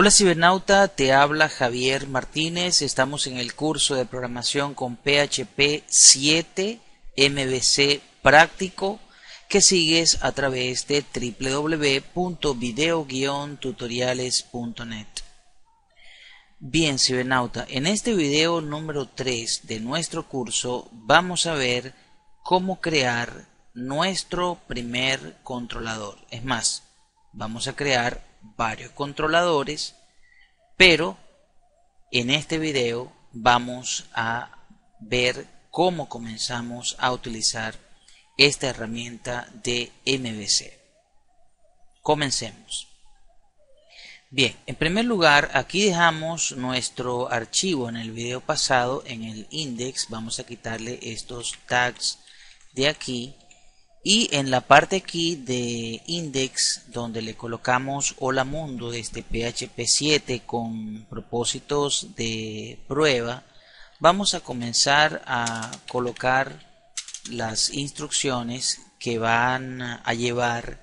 Hola cibernauta, te habla Javier Martínez. Estamos en el curso de programación con PHP 7 MVC práctico que sigues a través de www.video-tutoriales.net. Bien, cibernauta, en este video número 3 de nuestro curso vamos a ver cómo crear nuestro primer controlador. Es más, vamos a crear varios controladores, pero en este video vamos a ver cómo comenzamos a utilizar esta herramienta de MVC. Comencemos. Bien, en primer lugar, aquí dejamos nuestro archivo en el video pasado en el index. Vamos a quitarle estos tags de aquí y en la parte aquí de index donde le colocamos hola mundo de este PHP 7 con propósitos de prueba vamos a comenzar a colocar las instrucciones que van a llevar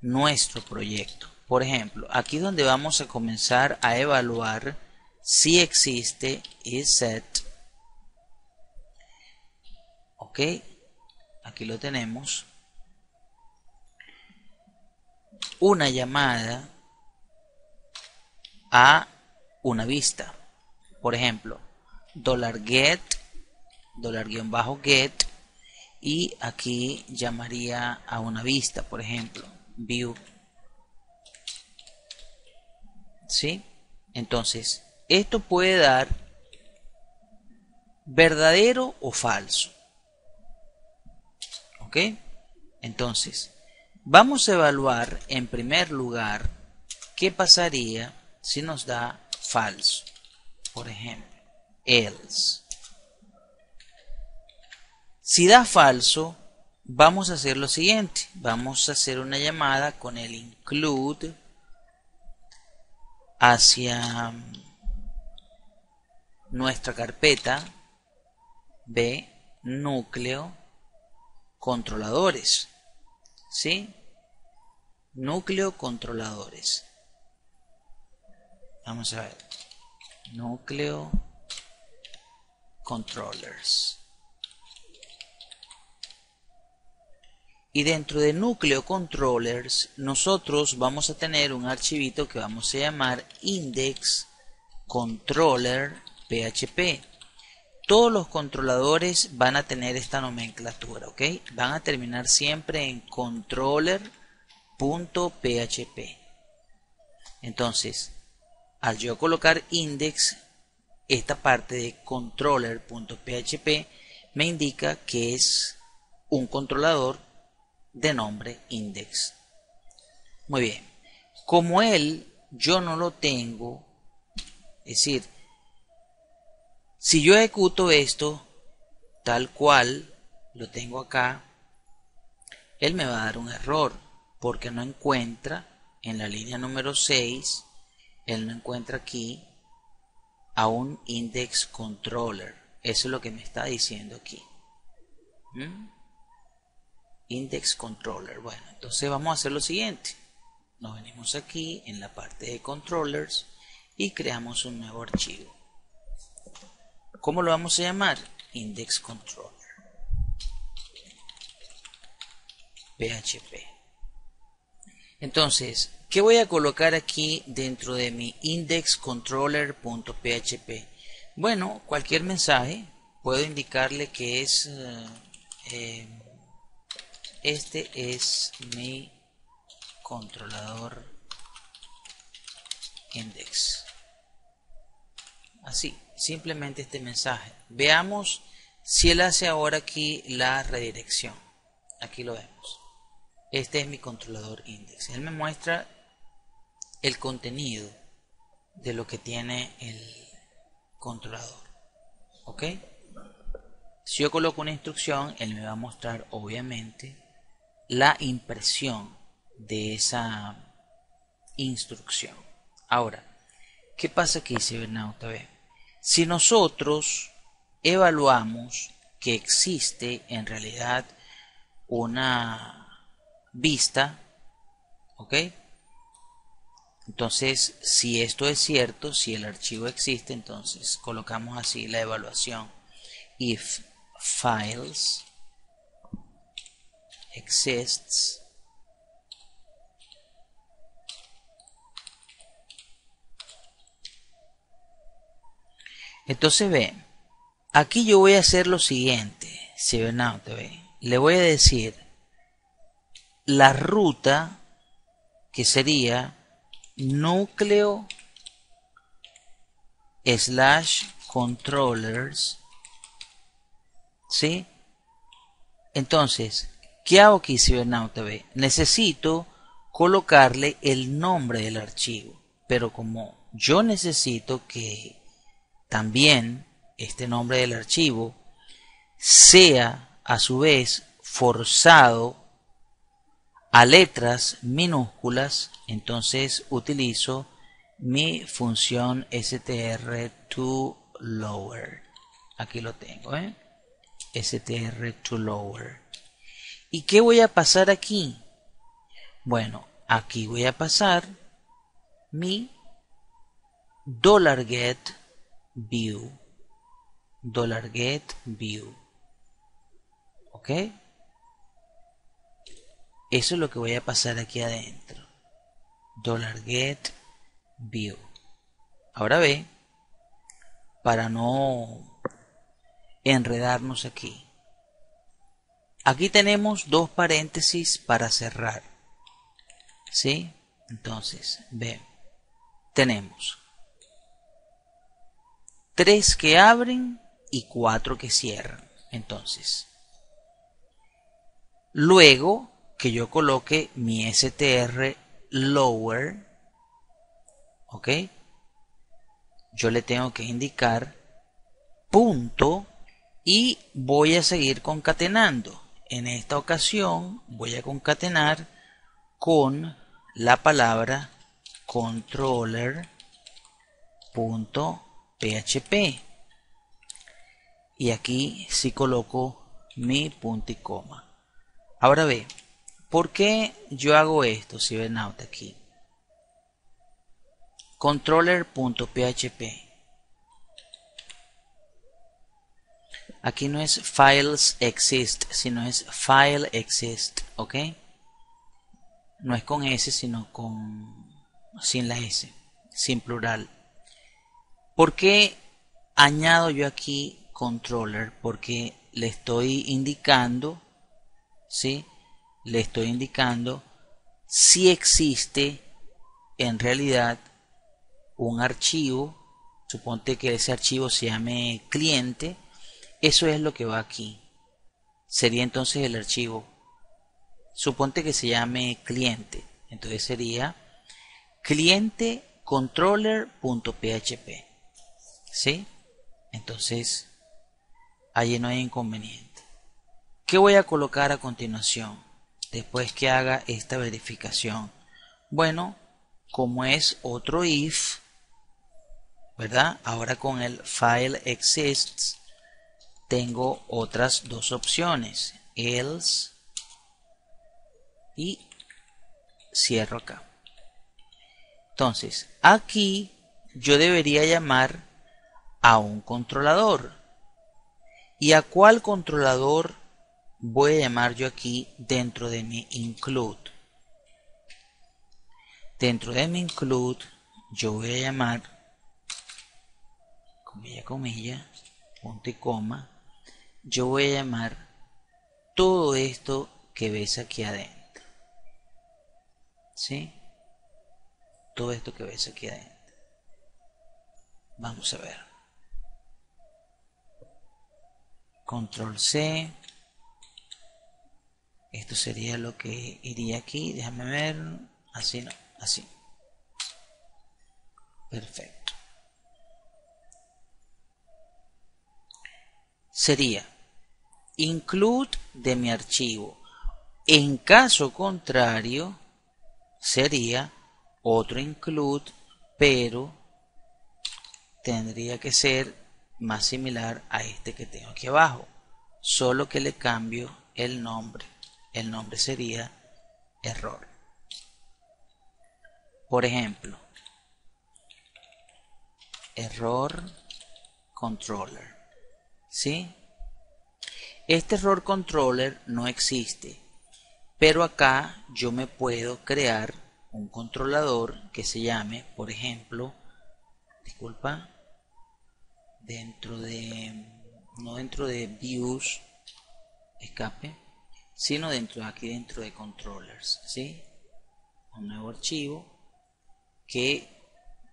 nuestro proyecto. Por ejemplo aquí donde vamos a comenzar a evaluar si existe set. Ok aquí lo tenemos, una llamada a una vista. Por ejemplo, dólar $get, $get y aquí llamaría a una vista, por ejemplo, view. ¿Sí? Entonces, esto puede dar verdadero o falso. Entonces, vamos a evaluar en primer lugar qué pasaría si nos da falso. Por ejemplo, else. Si da falso, vamos a hacer lo siguiente. Vamos a hacer una llamada con el include hacia nuestra carpeta b núcleo controladores. ¿Sí? Núcleo controladores. Vamos a ver. Núcleo controllers. Y dentro de núcleo controllers nosotros vamos a tener un archivito que vamos a llamar index controller php todos los controladores van a tener esta nomenclatura, ¿ok? Van a terminar siempre en controller.php. Entonces, al yo colocar index, esta parte de controller.php me indica que es un controlador de nombre index. Muy bien. Como él yo no lo tengo, es decir, si yo ejecuto esto tal cual lo tengo acá, él me va a dar un error porque no encuentra en la línea número 6, él no encuentra aquí a un index controller. Eso es lo que me está diciendo aquí. ¿Mm? Index controller. Bueno, entonces vamos a hacer lo siguiente. Nos venimos aquí en la parte de controllers y creamos un nuevo archivo. ¿Cómo lo vamos a llamar? Index Controller. PHP. Entonces, ¿qué voy a colocar aquí dentro de mi indexcontroller.php? Bueno, cualquier mensaje puedo indicarle que es eh, eh, este es mi controlador index. Así simplemente este mensaje. Veamos si él hace ahora aquí la redirección. Aquí lo vemos. Este es mi controlador index. Él me muestra el contenido de lo que tiene el controlador. ¿Ok? Si yo coloco una instrucción, él me va a mostrar obviamente la impresión de esa instrucción. Ahora, ¿qué pasa aquí, cibernauta? Ve, si nosotros evaluamos que existe en realidad una vista, ¿ok? Entonces, si esto es cierto, si el archivo existe, entonces colocamos así la evaluación. If files exists entonces ve aquí yo voy a hacer lo siguiente si ven le voy a decir la ruta que sería núcleo slash controllers ¿sí? entonces ¿qué hago aquí cibernauta B? necesito colocarle el nombre del archivo pero como yo necesito que también este nombre del archivo sea a su vez forzado a letras minúsculas, entonces utilizo mi función str to lower. Aquí lo tengo, ¿eh? str to lower. ¿Y qué voy a pasar aquí? Bueno, aquí voy a pasar mi $get view dollar $get view. ¿Ok? Eso es lo que voy a pasar aquí adentro. Dollar get view. Ahora ve, para no enredarnos aquí. Aquí tenemos dos paréntesis para cerrar. ¿Sí? Entonces, ve, tenemos tres que abren y cuatro que cierran. Entonces, luego que yo coloque mi str lower, ¿ok? Yo le tengo que indicar punto y voy a seguir concatenando. En esta ocasión voy a concatenar con la palabra controller.php y aquí si coloco mi punto y coma. Ahora ve, ¿Por qué yo hago esto, cibernauta, aquí? Controller.php. Aquí no es files exist, sino es file exist, ¿ok? No es con S, sino con sin la S, sin plural. ¿Por qué añado yo aquí controller? Porque le estoy indicando, ¿sí? le estoy indicando si existe en realidad un archivo, suponte que ese archivo se llame cliente, eso es lo que va aquí. Sería entonces el archivo. Suponte que se llame cliente, entonces sería cliente controller.php. ¿Sí? Entonces, allí no hay inconveniente. ¿Qué voy a colocar a continuación? después que haga esta verificación. Bueno, como es otro if, ¿verdad? Ahora con el file exists tengo otras dos opciones, else y cierro acá. Entonces, aquí yo debería llamar a un controlador. ¿Y a cuál controlador voy a llamar yo aquí dentro de mi include. Dentro de mi include yo voy a llamar comilla, comilla, punto y coma. Yo voy a llamar todo esto que ves aquí adentro. ¿Sí? Todo esto que ves aquí adentro. Vamos a ver. Control C. Esto sería lo que iría aquí. Déjame ver. Así no así. Perfecto. Sería include de mi archivo. En caso contrario sería otro include pero tendría que ser más similar a este que tengo aquí abajo solo que le cambio el nombre el nombre sería error. Por ejemplo, error controller. ¿Sí? Este error controller no existe, pero acá yo me puedo crear un controlador que se llame, por ejemplo, disculpa, dentro de, no dentro de views, escape, sino dentro aquí dentro de controllers, ¿sí? Un nuevo archivo que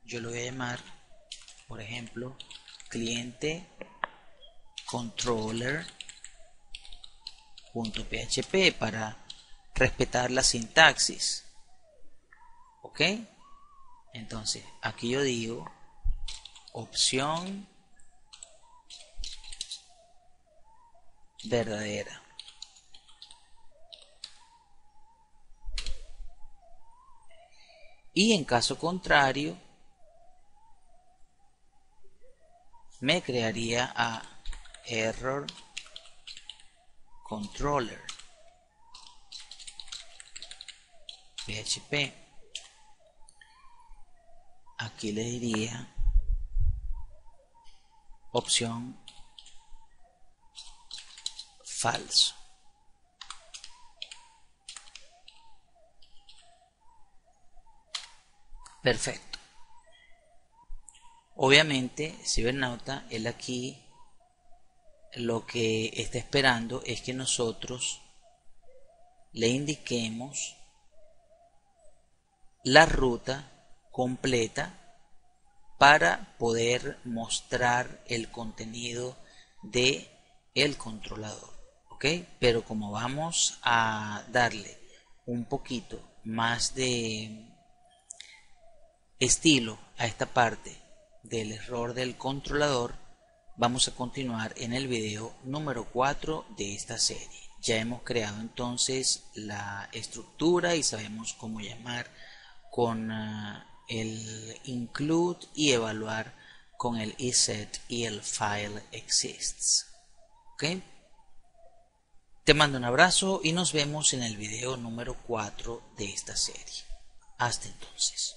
yo lo voy a llamar, por ejemplo, cliente controller.php para respetar la sintaxis. ¿Ok? Entonces, aquí yo digo opción verdadera. Y en caso contrario, me crearía a error controller php aquí le diría opción falso. Perfecto. Obviamente cibernauta él aquí lo que está esperando es que nosotros le indiquemos la ruta completa para poder mostrar el contenido de el controlador ok pero como vamos a darle un poquito más de estilo a esta parte del error del controlador vamos a continuar en el video número 4 de esta serie ya hemos creado entonces la estructura y sabemos cómo llamar con ah, el include y evaluar con el iset y el file exists. ¿Ok? Te mando un abrazo y nos vemos en el video número 4 de esta serie. Hasta entonces.